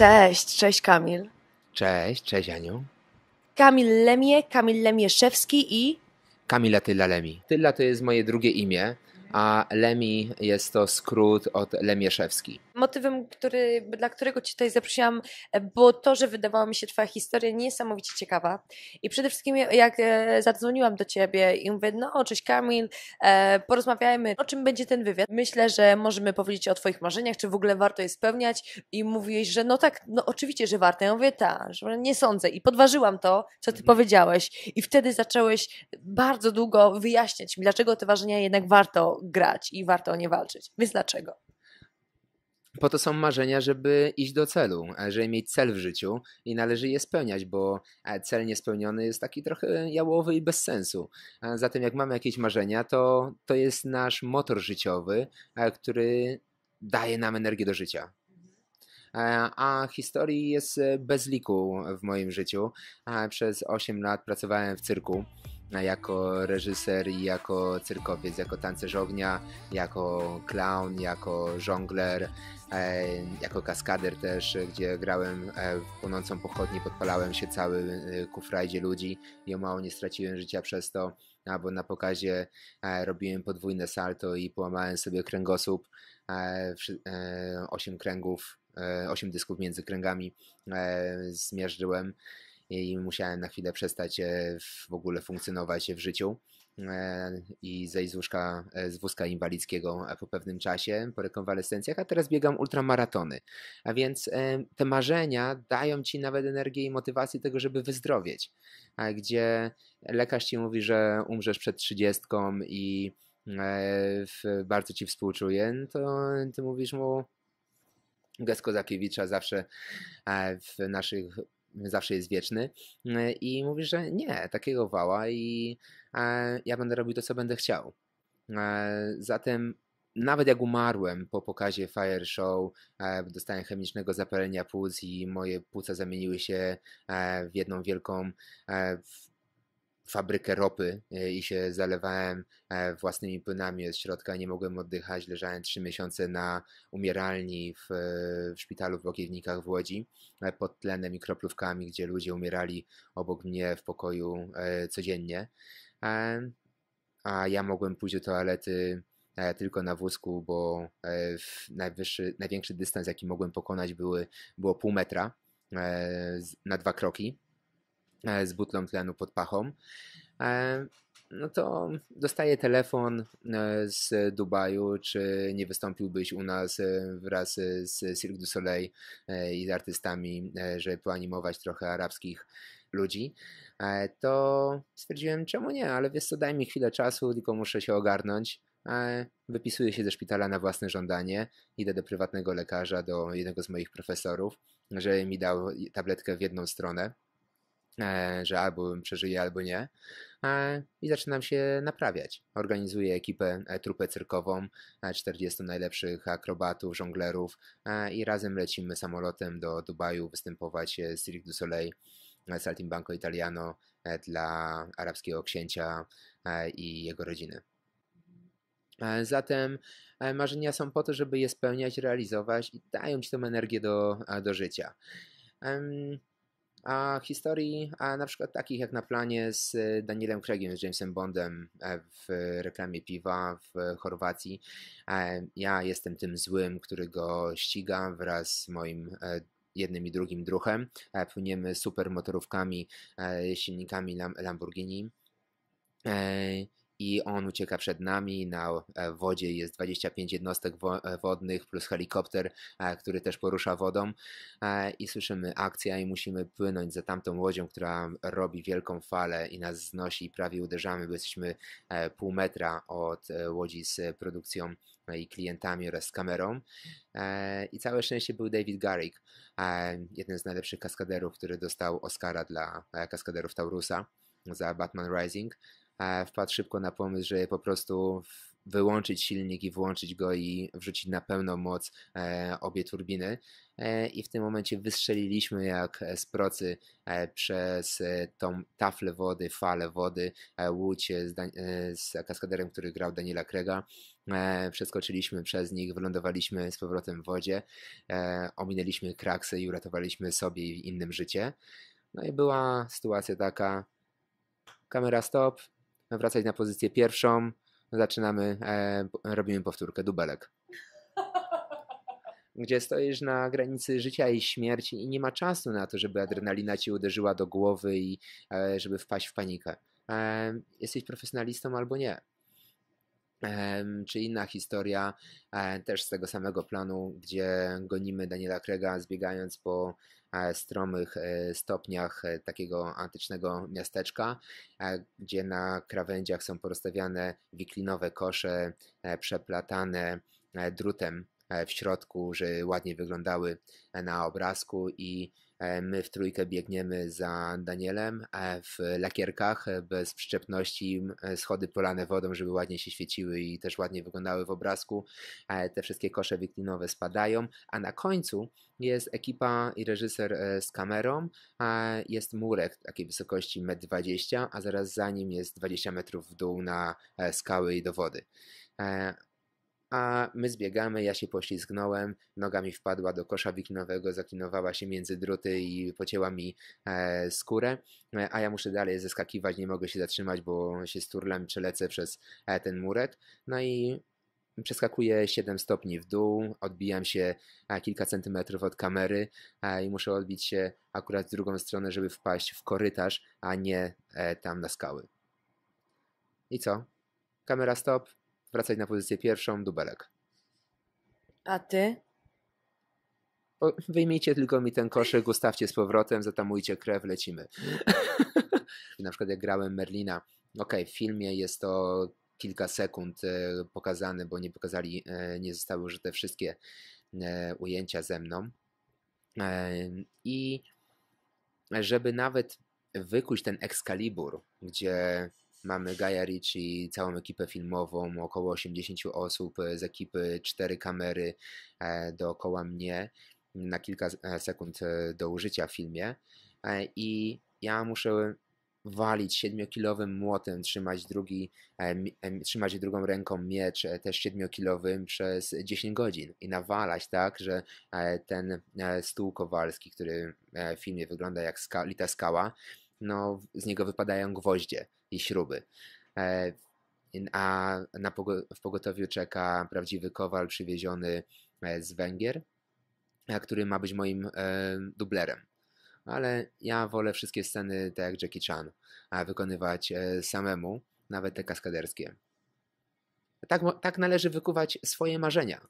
Cześć, cześć Kamil. Cześć, cześć Aniu. Kamil Lemie, Kamil Lemieszewski i... Kamila Tyla Lemi. Tyla to jest moje drugie imię, a Lemi jest to skrót od Lemieszewski. Motywem, który, dla którego Cię tutaj zaprosiłam, e, było to, że wydawała mi się Twoja historia niesamowicie ciekawa. I przede wszystkim, jak e, zadzwoniłam do Ciebie i mówię, no, cześć Kamil, e, porozmawiajmy, o czym będzie ten wywiad. Myślę, że możemy powiedzieć o Twoich marzeniach, czy w ogóle warto je spełniać. I mówiłeś, że no tak, no oczywiście, że warto. Ja mówię, tak, że nie sądzę. I podważyłam to, co Ty mhm. powiedziałeś. I wtedy zacząłeś bardzo długo wyjaśniać mi, dlaczego te ważenia jednak warto grać i warto o nie walczyć. Więc dlaczego? Po to są marzenia, żeby iść do celu, żeby mieć cel w życiu i należy je spełniać, bo e, cel niespełniony jest taki trochę jałowy i bez sensu. Zatem jak mamy jakieś marzenia, to to jest nasz motor życiowy, e, który daje nam energię do życia. E, a historii jest bez liku w moim życiu. Przez 8 lat pracowałem w cyrku jako reżyser i jako cyrkowiec, jako tancerzownia, jako clown, jako żongler, e, jako kaskader też, gdzie grałem e, w płonącą pochodnię, podpalałem się cały e, ku frajdzie ludzi. I o mało nie straciłem życia przez to, albo na pokazie robiłem podwójne salto i połamałem sobie kręgosłup, osiem kręgów, osiem dysków między kręgami zmierzyłem i musiałem na chwilę przestać e, w ogóle funkcjonować w życiu e, i zejść z, łóżka, e, z wózka inwalidzkiego po pewnym czasie, po rekonwalescencjach, a teraz biegam ultramaratony. A więc te marzenia dają ci nawet energię i motywację tego, żeby wyzdrowieć. A gdzie lekarz ci mówi, że umrzesz przed trzydziestką i bardzo ci współczuję, no to ty mówisz mu Gaz Kozakiewicza zawsze w naszych zawsze jest wieczny e, i mówi, że nie, takiego wała i e, ja będę robił to, co będę chciał. E, zatem nawet jak umarłem po pokazie Fire Show, dostałem chemicznego zapalenia płuc i moje płuca zamieniły się w jedną wielką fabrykę ropy e, i się zalewałem e, własnymi płynami od środka, nie mogłem oddychać, leżałem trzy miesiące na umieralni w, w szpitalu w Łokiewnikach w Łodzi e, pod tlenem i kroplówkami, gdzie ludzie umierali obok mnie w pokoju codziennie. A ja mogłem pójść do toalety tylko na wózku, bo najwyższy, największy dystans, jaki mogłem pokonać, były, było pół metra na dwa kroki. E, z butlą tlenu pod pachą, e, no to dostaję telefon e, z Dubaju, czy nie wystąpiłbyś u nas wraz z Cirque du Soleil i z artystami, żeby poanimować trochę arabskich ludzi, to stwierdziłem, czemu nie, ale wiesz co, daj mi chwilę czasu, tylko muszę się ogarnąć. Wypisuję się ze szpitala na własne żądanie, idę do prywatnego lekarza, do jednego z moich profesorów, żeby mi dał tabletkę w jedną stronę, że albo przeżyję, albo nie. E, I zaczynam się naprawiać. Organizuję ekipę, e, trupę cyrkową, 40 najlepszych akrobatów, żonglerów i razem lecimy samolotem do Dubaju występować z Cirque du Soleil, Saltimbanco Italiano dla arabskiego księcia i jego rodziny. Zatem marzenia są po to, żeby je spełniać, realizować i dają ci tą energię do, do życia. A historii, a na przykład takich jak na planie z e, Danielem Craigiem, z Jamesem Bondem e, w reklamie piwa w Chorwacji. E, ja jestem tym złym, który go ściga wraz z moim jednym i drugim druhem. Płyniemy super motorówkami, silnikami Lamborghini i on ucieka przed nami. Na e, wodzie jest 25 jednostek e, wodnych plus helikopter, e, który też porusza wodą i słyszymy akcja i musimy płynąć za tamtą łodzią, która robi wielką falę i nas znosi i prawie uderzamy, bo jesteśmy pół metra od łodzi z produkcją i klientami oraz z kamerą. I całe szczęście był David Garrick, jeden z najlepszych kaskaderów, który dostał Oscara dla kaskaderów Taurusa za Batman Rising wpadł szybko na pomysł, że po prostu wyłączyć silnik i włączyć go i wrzucić na pełną moc e, obie turbiny. E, I w tym momencie wystrzeliliśmy jak z procy e, przez tą taflę wody, falę wody, łódź z, z kaskaderem, który grał Daniela Krega przeskoczyliśmy przez nich, wylądowaliśmy z powrotem w wodzie, ominęliśmy kraksy i uratowaliśmy sobie i innym życie. No i była sytuacja taka, kamera stop, wracać na pozycję pierwszą, zaczynamy, e, robimy powtórkę, dubelek. Gdzie stoisz na granicy życia i śmierci i nie ma czasu na to, żeby adrenalina ci uderzyła do głowy i e, żeby wpaść w panikę. E, jesteś profesjonalistą albo nie czy inna historia e, też z tego samego planu, gdzie gonimy Daniela Krega zbiegając po e, stromych e, stopniach takiego antycznego miasteczka, gdzie na krawędziach są porozstawiane wiklinowe kosze przeplatane drutem w środku, że ładnie wyglądały na obrazku i my w trójkę biegniemy za Danielem w lakierkach bez przyczepności, e, schody polane wodą, żeby ładnie się świeciły i też ładnie wyglądały w obrazku. E, te wszystkie kosze wiklinowe spadają, a na końcu jest ekipa i reżyser z kamerą, jest murek takiej wysokości 1,20 m, a zaraz za nim jest 20 metrów w dół na skały i do wody a my zbiegamy, ja się poślizgnąłem, noga mi wpadła do kosza wiklinowego, zaklinowała się między druty i pocięła mi e, skórę, e, a ja muszę dalej zeskakiwać, nie mogę się zatrzymać, bo się sturlam, przelecę przez e, ten murek, no i przeskakuję 7 stopni w dół, odbijam się e, kilka centymetrów od kamery e, i muszę odbić się akurat z drugą stronę, żeby wpaść w korytarz, a nie e, tam na skały. I co? Kamera stop, wracać na pozycję pierwszą, dubelek. A ty? O, wyjmijcie tylko mi ten koszyk, ustawcie z powrotem, zatamujcie krew, lecimy. na przykład jak grałem Merlina, ok, w filmie jest to kilka sekund e, pokazane, bo nie pokazali, e, nie zostały użyte wszystkie e, ujęcia ze mną. I żeby nawet wykuć ten Excalibur, gdzie Mamy Gaia Ricci, całą ekipę filmową, około 80 osób z ekipy, cztery kamery e, dookoła mnie na kilka e, sekund e, do użycia w filmie. I ja muszę walić siedmiokilowym młotem, trzymać, drugi, trzymać drugą ręką miecz też siedmiokilowym przez 10 godzin i nawalać tak, że ten stół kowalski, który w filmie wygląda jak lita skała, no z niego wypadają gwoździe i śruby. E, a na, w pogotowiu czeka prawdziwy kowal przywieziony e, z Węgier, e, który ma być moim dublerem. Ale ja wolę wszystkie sceny, tak jak Jackie Chan, wykonywać samemu, nawet te kaskaderskie. Tak, tak należy wykuwać swoje marzenia,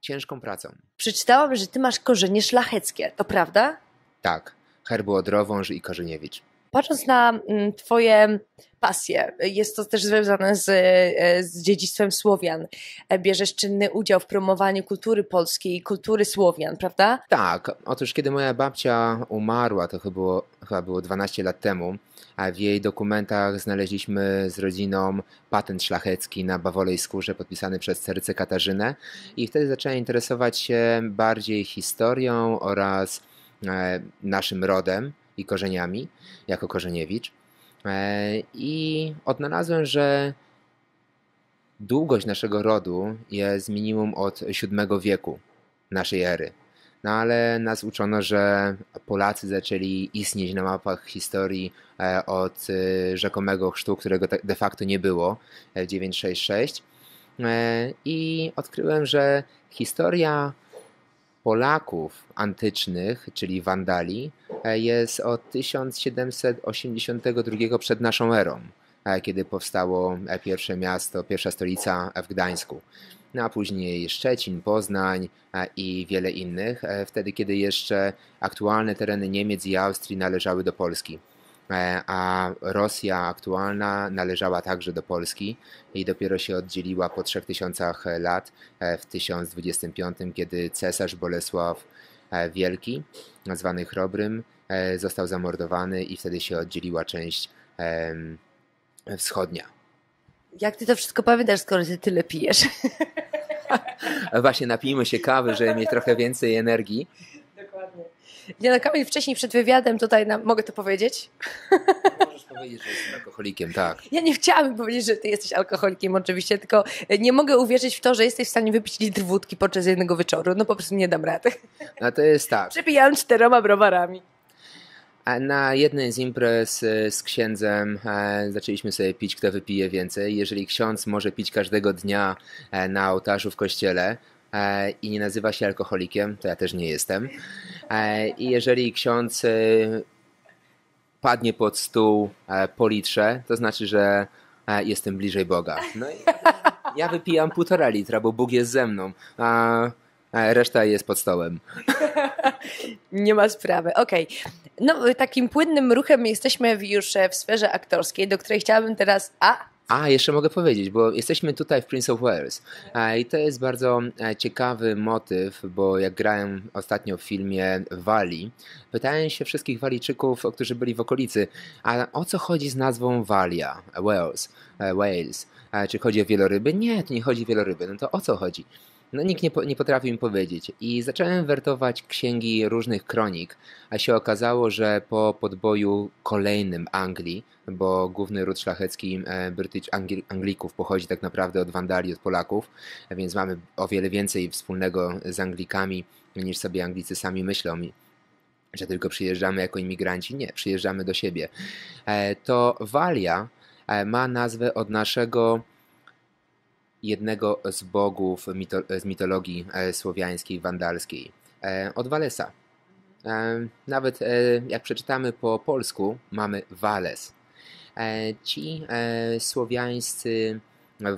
ciężką pracą. Przeczytałam, że ty masz korzenie szlacheckie, to prawda? Tak, herbu Odrowąż i Korzeniewicz. Patrząc na mm, Twoje pasje, jest to też związane z, e, z dziedzictwem Słowian. E, bierzesz czynny udział w promowaniu kultury polskiej kultury Słowian, prawda? Tak. Otóż kiedy moja babcia umarła, to chyba było, chyba było 12 lat temu, a w jej dokumentach znaleźliśmy z rodziną patent szlachecki na bawolej skórze podpisany przez Cerycę Katarzynę i wtedy zaczęła interesować się bardziej historią oraz e, naszym rodem i korzeniami, jako korzeniewicz. E, I odnalazłem, że długość naszego rodu jest minimum od VII wieku naszej ery. No ale nas uczono, że Polacy zaczęli istnieć na mapach historii e, od e, rzekomego chrztu, którego de facto nie było w 966. I odkryłem, że historia Polaków antycznych, czyli Wandali, e, jest od 1782 przed naszą erą, e, kiedy powstało e, pierwsze miasto, pierwsza stolica w Gdańsku. No a później Szczecin, Poznań i wiele innych, wtedy kiedy jeszcze aktualne tereny Niemiec i Austrii należały do Polski. E, a Rosja aktualna należała także do Polski i dopiero się oddzieliła po 3000 lat e, w 1025, kiedy cesarz Bolesław e, Wielki, nazwany Chrobrym, został zamordowany i wtedy się oddzieliła część wschodnia. Jak ty to wszystko pamiętasz, skoro ty tyle pijesz? Właśnie napijmy się kawy, żeby mieć trochę więcej energii. Ja na Kamil wcześniej przed wywiadem tutaj nam, mogę to powiedzieć? Możesz powiedzieć, że jestem alkoholikiem, tak. Ja nie chciałabym powiedzieć, że ty jesteś alkoholikiem oczywiście, tylko nie mogę uwierzyć w to, że jesteś w stanie wypić litr wódki podczas jednego wieczoru. No po prostu nie dam rady. No to jest tak. Przepijałem czteroma browarami. A Na jednej z imprez e, z księdzem e, zaczęliśmy sobie pić, kto wypije więcej. Jeżeli ksiądz może pić każdego dnia e, na ołtarzu w kościele e, i nie nazywa się alkoholikiem, to ja też nie jestem. E, I jeżeli ksiądz e, padnie pod stół e, po litrze, to znaczy, że e, jestem bliżej Boga. No i ja wypijam półtora litra, bo Bóg jest ze mną, a e, reszta jest pod stołem. Nie ma sprawy. Okej. No, takim płynnym ruchem jesteśmy już e, w sferze aktorskiej, do której chciałabym teraz. A, A, jeszcze mogę powiedzieć, bo jesteśmy tutaj w Prince of Wales i to jest bardzo e, ciekawy motyw, bo jak grałem ostatnio w filmie Wali, pytałem się wszystkich Walijczyków, którzy byli w okolicy, a o co chodzi z nazwą Walia, Wales, e, Wales? Czy chodzi o wieloryby? Nie, to nie chodzi o wieloryby. No to o co chodzi? No nikt nie, po, nie potrafił mi powiedzieć. I zacząłem wertować księgi różnych kronik, a się okazało, że po podboju kolejnym Anglii, bo główny ród szlachecki e, British Angli- Anglików pochodzi tak naprawdę od Wandalii, od Polaków, więc mamy o wiele więcej wspólnego z Anglikami niż sobie Anglicy sami myślą. Że tylko przyjeżdżamy jako imigranci. Nie, przyjeżdżamy do siebie. E, To Walia e, ma nazwę od naszego jednego z bogów mito- z mitologii e, słowiańskiej, wandalskiej, e, od Walesa. E, Nawet jak przeczytamy po polsku, mamy Wales. Ci słowiańscy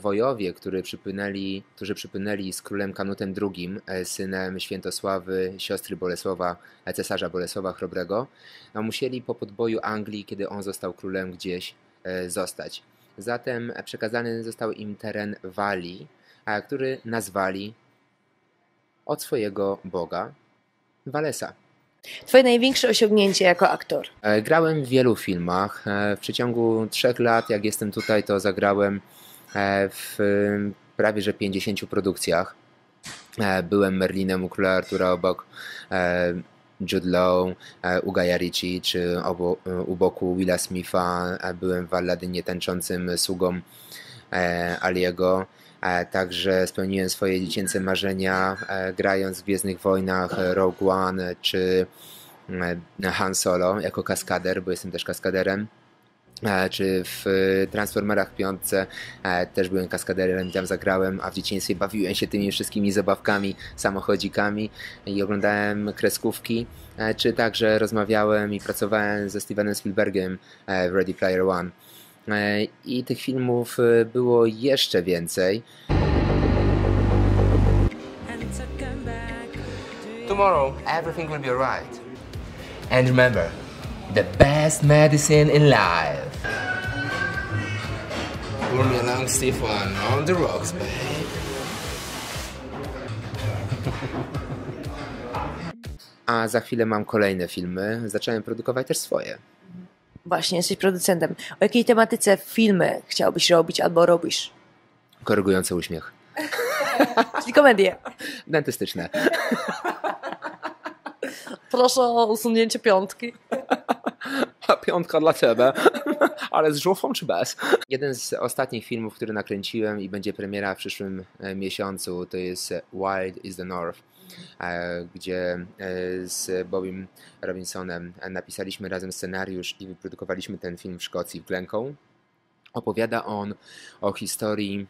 wojowie, którzy przypłynęli, którzy przypłynęli z królem Kanutem II, synem Świętosławy, siostry Bolesława, cesarza Bolesława Chrobrego, no, musieli po podboju Anglii, kiedy on został królem, gdzieś zostać. Zatem przekazany został im teren Walii, który nazwali od swojego boga Walesa. twoje największe osiągnięcie jako aktor. E, Grałem w wielu filmach. E, W przeciągu trzech lat, jak jestem tutaj, to zagrałem e, w prawie że 50 produkcjach. Byłem Merlinem u Króla Artura obok Jude Law, u Gaia Ritchie, czy obo, e, u boku Willa Smitha. E, Byłem w Aladynie tańczącym sługą e, Aliego. Także spełniłem swoje dziecięce marzenia, grając w Gwiezdnych Wojnach, Rogue One, czy Han Solo jako kaskader, bo jestem też kaskaderem. E, Czy w e, Transformerach piątce e, też byłem kaskaderem tam zagrałem, a w dzieciństwie bawiłem się tymi wszystkimi zabawkami, samochodzikami i oglądałem kreskówki, czy także rozmawiałem i pracowałem ze Stevenem Spielbergiem w Ready Player One. I tych filmów było jeszcze więcej. Tomorrow everything will be alright. And remember, the best medicine in life. Pour me Stefan, on the rocks, babe. A za chwilę mam kolejne filmy. Zacząłem produkować też swoje. Właśnie, jesteś producentem. O jakiej tematyce filmy chciałbyś robić albo robisz? Korygujący uśmiech. Czyli komedię. Dentystyczne. Proszę o usunięcie piątki. Piątka dla ciebie. Ale z żufą czy bez? Jeden z ostatnich filmów, który nakręciłem i będzie premiera w przyszłym e, miesiącu, to jest e, Wild is the North, e, gdzie z Bobim Robinsonem napisaliśmy razem scenariusz i wyprodukowaliśmy ten film w Szkocji, w Glencoe. Opowiada on o historii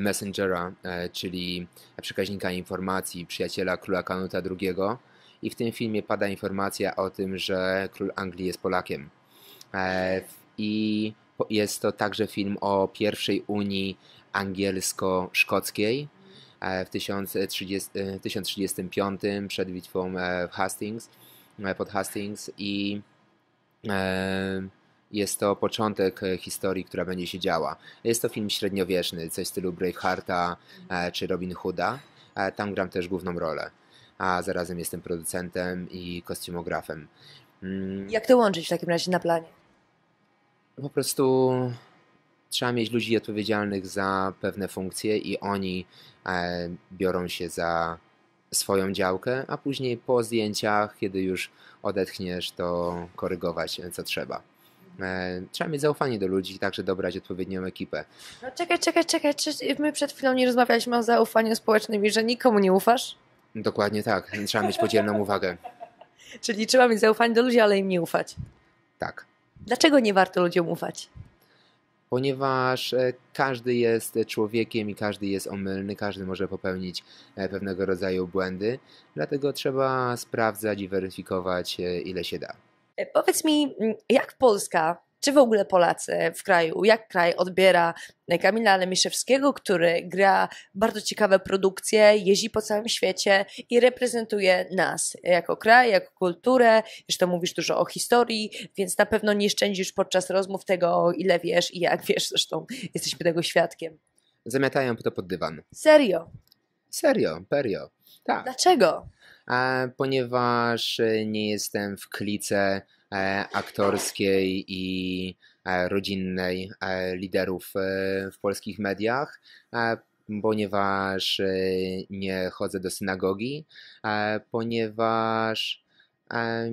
Messengera, czyli przekaźnika informacji, przyjaciela króla Kanuta II. I w tym filmie pada informacja o tym, że król Anglii jest Polakiem. E, I jest to także film o pierwszej Unii angielsko-szkockiej e, w 1030, e, 1035 przed bitwą w Hastings, pod Hastings i jest to początek historii, która będzie się działa. Jest to film średniowieczny, coś w stylu Bravehearta czy Robin Hooda. Tam gram też główną rolę, a zarazem jestem producentem i kostiumografem. Mm, Jak to łączyć w takim razie na planie? po prostu trzeba mieć ludzi odpowiedzialnych za pewne funkcje i oni e, biorą się za swoją działkę, a później po zdjęciach, kiedy już odetchniesz, to korygować e, co trzeba. E, trzeba mieć zaufanie do ludzi, także dobrać odpowiednią ekipę. No czekaj, czekaj, czekaj. Czy my przed chwilą nie rozmawialiśmy o zaufaniu społecznym i że nikomu nie ufasz? Dokładnie tak. Trzeba mieć podzielną uwagę. Czyli trzeba mieć zaufanie do ludzi, ale im nie ufać. Tak. Dlaczego nie warto ludziom ufać? Ponieważ e, każdy jest człowiekiem i każdy jest omylny, każdy może popełnić e, pewnego rodzaju błędy, dlatego trzeba sprawdzać i weryfikować, e, ile się da. Powiedz mi, jak Polska czy w ogóle Polacy w kraju, jak kraj odbiera Kamila Lemiszewskiego, który gra bardzo ciekawe produkcje, jeździ po całym świecie i reprezentuje nas jako kraj, jako kulturę. Zresztą mówisz dużo o historii, więc na pewno nie szczędzisz podczas rozmów tego, ile wiesz i jak wiesz. Zresztą jesteśmy tego świadkiem. Zamiatają to pod dywan. Serio? Serio, perio. Tak. Dlaczego? A, ponieważ nie jestem w klice aktorskiej i e, rodzinnej e, liderów w polskich mediach, ponieważ nie chodzę do synagogi, ponieważ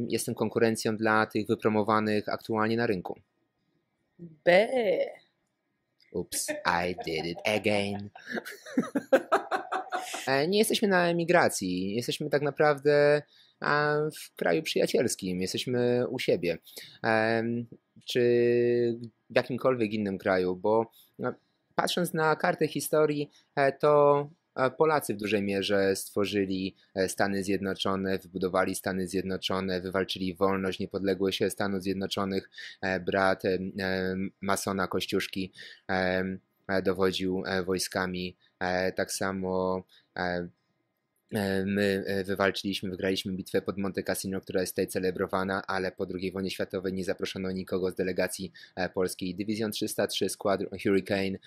jestem konkurencją dla tych wypromowanych aktualnie na rynku. B. Ups, I did it again. Nie jesteśmy na emigracji. Jesteśmy tak naprawdę w kraju przyjacielskim, jesteśmy u siebie, czy w jakimkolwiek innym kraju, bo no, patrząc na kartę historii, e, to e, Polacy w dużej mierze stworzyli e, Stany Zjednoczone, wybudowali Stany Zjednoczone, wywalczyli wolność, niepodległość Stanów Zjednoczonych. Brat masona Kościuszki dowodził wojskami. Tak samo E, my e, wywalczyliśmy, wygraliśmy bitwę pod Monte Cassino, która jest tutaj celebrowana, ale po II wojnie światowej nie zaproszono nikogo z delegacji e, polskiej. Dywizjon 303, Squadron Hurricane,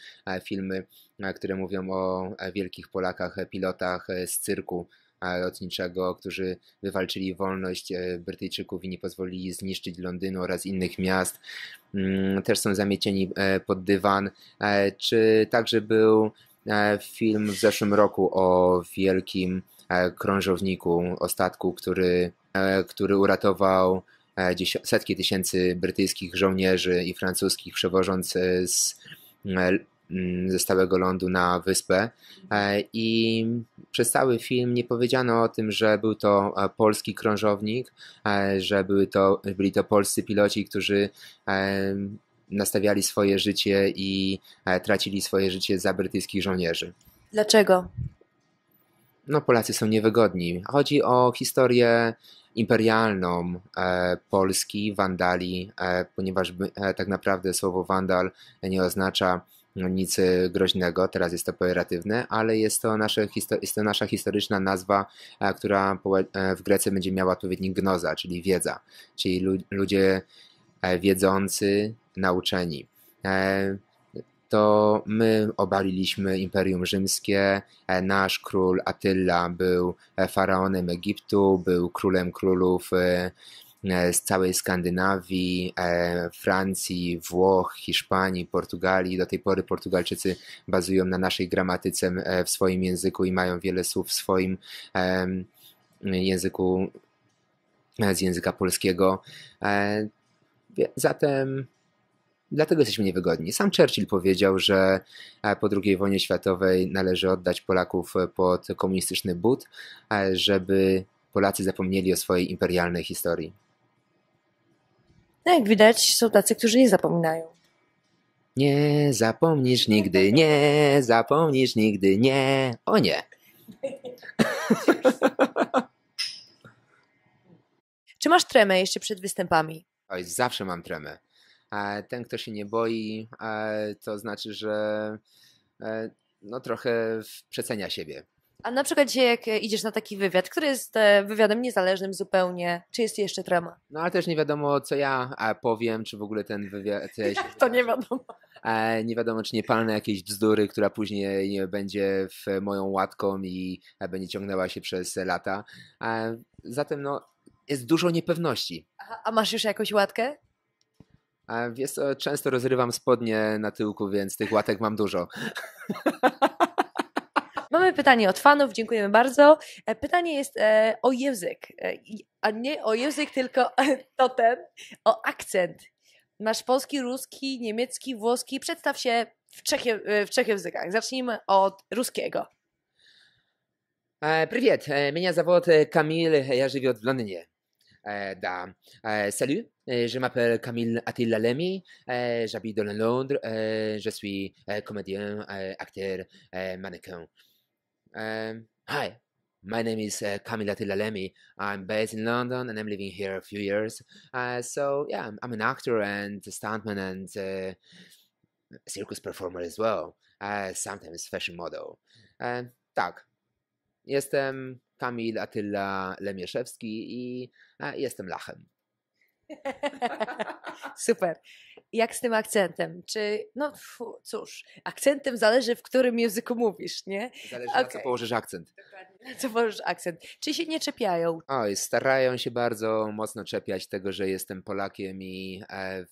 filmy, które mówią o wielkich Polakach, pilotach z cyrku lotniczego, którzy wywalczyli wolność Brytyjczyków i nie pozwolili zniszczyć Londynu oraz innych miast. Mm, też są zamiecieni pod dywan. Czy także był film w zeszłym roku o wielkim E, krążowniku, o statku, który, e, który uratował e, setki tysięcy brytyjskich żołnierzy i francuskich, przewożąc z, ze stałego lądu na wyspę. I przez cały film nie powiedziano o tym, że był to polski krążownik, że były to, byli to polscy piloci, którzy nastawiali swoje życie i tracili swoje życie za brytyjskich żołnierzy. Dlaczego? no Polacy są niewygodni. Chodzi o historię imperialną e, Polski, wandali, e, ponieważ e, tak naprawdę słowo wandal nie oznacza nic groźnego, teraz jest to pejoratywne, ale jest to, nasze, jest to nasza historyczna nazwa, e, która e, w Grecji będzie miała odpowiednik gnoza, czyli wiedza, czyli lu ludzie e, wiedzący, nauczeni to my obaliliśmy Imperium Rzymskie. E, nasz król Attila był e, faraonem Egiptu, był królem królów e, z całej Skandynawii, Francji, Włoch, Hiszpanii, Portugalii. Do tej pory Portugalczycy bazują na naszej gramatyce w swoim języku i mają wiele słów w swoim języku z języka polskiego. Zatem Dlatego jesteśmy niewygodni. Sam Churchill powiedział, że e, po II wojnie światowej należy oddać Polaków e, pod komunistyczny but, e, żeby Polacy zapomnieli o swojej imperialnej historii. No jak widać, są tacy, którzy nie zapominają. Nie zapomnisz nigdy, nie zapomnisz nigdy, nie. O nie. Czy masz tremę jeszcze przed występami? Oj, zawsze mam tremę. Ten, kto się nie boi, to znaczy, że e, no trochę przecenia siebie. A na przykład dzisiaj jak idziesz na taki wywiad, który jest e, wywiadem niezależnym zupełnie, czy jest jeszcze trema? No ale też nie wiadomo, co ja powiem, czy w ogóle ten wywiad... Jak to nie wiadomo? Nie wiadomo, czy nie palnę jakiejś bzdury, która później będzie w moją łatką i będzie ciągnęła się przez lata. Zatem no, jest dużo niepewności. Aha, a masz już jakąś łatkę? Wiesz często rozrywam spodnie na tyłku, więc tych łatek mam dużo. Mamy pytanie od fanów, dziękujemy bardzo. E, pytanie jest e, o język, e, a nie o język, tylko to ten, o akcent. Masz polski, ruski, niemiecki, włoski. Przedstaw się w trzech, je- w trzech językach. Zacznijmy od ruskiego. Э, Привет, э, меня зовут э, Камиль, я живу в Лондоне. Э, Да, Э, salut, euh, je m'appelle Camille Attila Lemy, euh, j'habite dans Londres, euh, je suis euh, comédien, euh, acteur, euh, mannequin. Um, hi, my name is uh, Camille Attila Lemy. I'm based in London and I'm living here a few years. Uh, so yeah, I'm, I'm an actor and a stuntman and uh, circus performer as well. Uh, sometimes fashion model. Uh, tak, jestem Kamil Attila Lemieszewski i jestem Lachem. Super. Jak z tym akcentem? Czy, no fu, cóż, akcentem zależy w którym języku mówisz, nie? Zależy na co położysz akcent. Na co możesz akcent? Czy się nie czepiają? Oj, starają się bardzo mocno czepiać tego, że jestem Polakiem i e,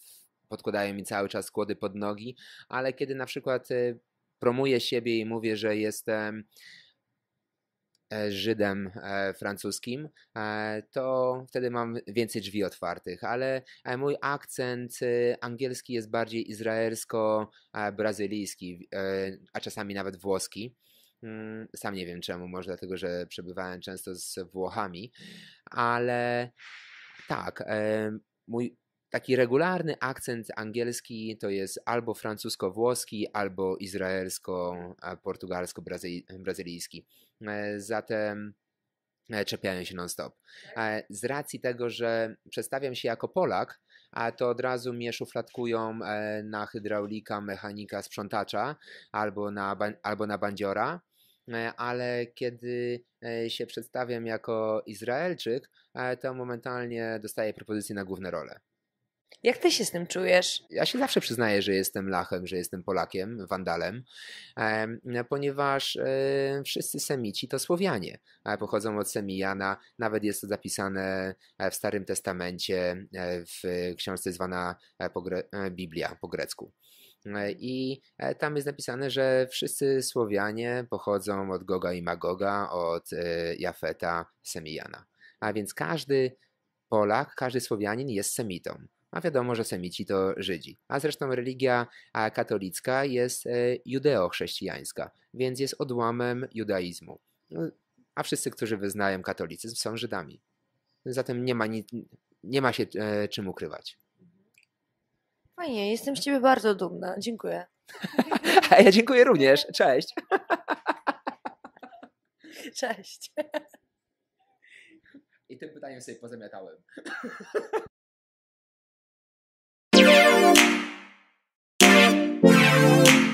podkładają mi cały czas kłody pod nogi, ale kiedy na przykład e, promuję siebie i mówię, że jestem Żydem e, francuskim, e, to wtedy mam więcej drzwi otwartych, ale e, mój akcent e, angielski jest bardziej izraelsko-brazylijski, e, a czasami nawet włoski. Mm, Sam nie wiem czemu, może dlatego, że przebywałem często z Włochami, ale tak, e, mój taki regularny akcent angielski to jest albo francusko-włoski, albo izraelsko-portugalsko-brazylijski. E, Zatem e, czepiają się non-stop. E, Z racji tego, że przedstawiam się jako Polak, a to od razu mnie szufladkują na hydraulika, mechanika, sprzątacza albo na, albo na bandziora. Ale kiedy się przedstawiam jako Izraelczyk, to momentalnie dostaję propozycję na główne role. Jak ty się z tym czujesz? Ja się zawsze przyznaję, że jestem Lachem, że jestem Polakiem, Wandalem, em, ponieważ e, wszyscy Semici to Słowianie, e, pochodzą od Semijana, nawet jest to zapisane e, w Starym Testamencie, w książce zwana Biblia po grecku. I tam jest napisane, że wszyscy Słowianie pochodzą od Goga i Magoga, od Jafeta, Semijana. A więc każdy Polak, każdy Słowianin jest Semitą. A wiadomo, że Semici to Żydzi. A zresztą religia katolicka jest e, judeo-chrześcijańska, więc jest odłamem judaizmu. No, A wszyscy, którzy wyznają katolicyzm, są Żydami. Zatem nie ma, ni- nie ma się e, czym ukrywać. Fajnie, jestem z ciebie bardzo dumna. Dziękuję. A ja dziękuję również. Cześć. Cześć. I tym pytaniem sobie pozamiatałem. you.